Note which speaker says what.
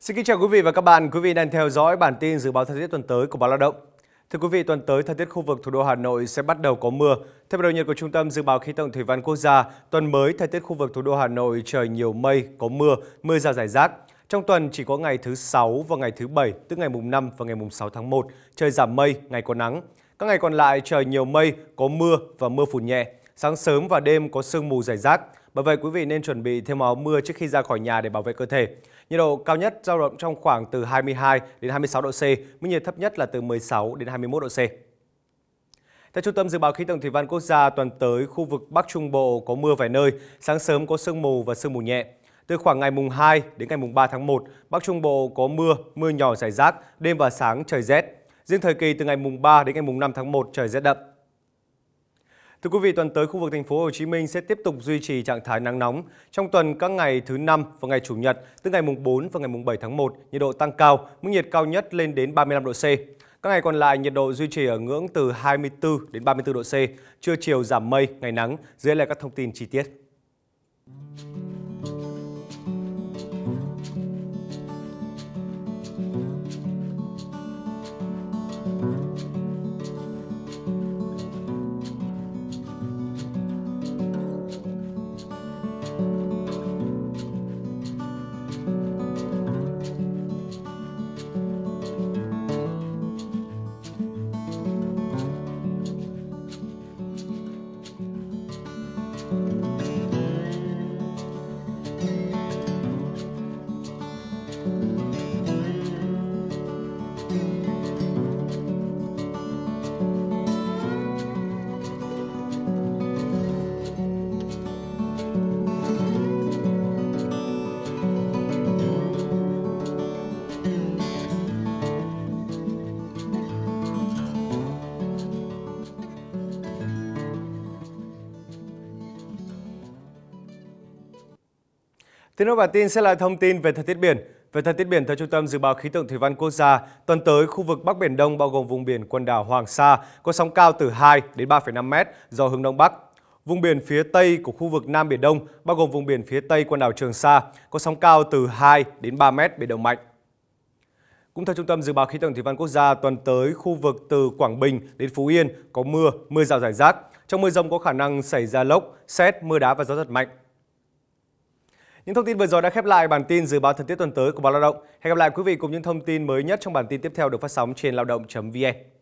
Speaker 1: Xin kính chào quý vị và các bạn. Quý vị đang theo dõi bản tin dự báo thời tiết tuần tới của báo Lao động. Thưa quý vị, tuần tới thời tiết khu vực thủ đô Hà Nội sẽ bắt đầu có mưa. Theo đầu nhật của Trung tâm Dự báo Khí tượng Thủy văn Quốc gia, tuần mới thời tiết khu vực thủ đô Hà Nội trời nhiều mây, có mưa, mưa rào rải rác. Trong tuần chỉ có ngày thứ 6 và ngày thứ 7, tức ngày mùng 5 và ngày mùng 6 tháng 1, trời giảm mây, ngày có nắng. Các ngày còn lại trời nhiều mây, có mưa và mưa phùn nhẹ. Sáng sớm và đêm có sương mù rải rác. Bởi vậy quý vị nên chuẩn bị thêm áo mưa trước khi ra khỏi nhà để bảo vệ cơ thể. Nhiệt độ cao nhất dao động trong khoảng từ 22 đến 26 độ C, mức nhiệt thấp nhất là từ 16 đến 21 độ C. Theo Trung tâm Dự báo Khí tượng Thủy văn Quốc gia, tuần tới khu vực Bắc Trung Bộ có mưa vài nơi, sáng sớm có sương mù và sương mù nhẹ. Từ khoảng ngày mùng 2 đến ngày mùng 3 tháng 1, Bắc Trung Bộ có mưa, mưa nhỏ rải rác, đêm và sáng trời rét. Riêng thời kỳ từ ngày mùng 3 đến ngày mùng 5 tháng 1 trời rét đậm. Thưa quý vị, tuần tới khu vực thành phố Hồ Chí Minh sẽ tiếp tục duy trì trạng thái nắng nóng. Trong tuần các ngày thứ năm và ngày chủ nhật, từ ngày mùng 4 và ngày mùng 7 tháng 1, nhiệt độ tăng cao, mức nhiệt cao nhất lên đến 35 độ C. Các ngày còn lại nhiệt độ duy trì ở ngưỡng từ 24 đến 34 độ C, trưa chiều giảm mây, ngày nắng. Dưới là các thông tin chi tiết. Tiếp nối bản tin sẽ là thông tin về thời tiết biển. Về thời tiết biển, theo Trung tâm Dự báo Khí tượng Thủy văn Quốc gia, tuần tới khu vực Bắc Biển Đông bao gồm vùng biển quần đảo Hoàng Sa có sóng cao từ 2 đến 3,5 m do hướng Đông Bắc. Vùng biển phía Tây của khu vực Nam Biển Đông bao gồm vùng biển phía Tây quần đảo Trường Sa có sóng cao từ 2 đến 3 m biển động mạnh. Cũng theo Trung tâm Dự báo Khí tượng Thủy văn Quốc gia, tuần tới khu vực từ Quảng Bình đến Phú Yên có mưa, mưa rào rải rác. Trong mưa rông có khả năng xảy ra lốc, xét, mưa đá và gió giật mạnh. Những thông tin vừa rồi đã khép lại bản tin dự báo thời tiết tuần tới của báo Lao động. Hẹn gặp lại quý vị cùng những thông tin mới nhất trong bản tin tiếp theo được phát sóng trên lao động.vn.